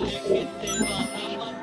लिखित बाहर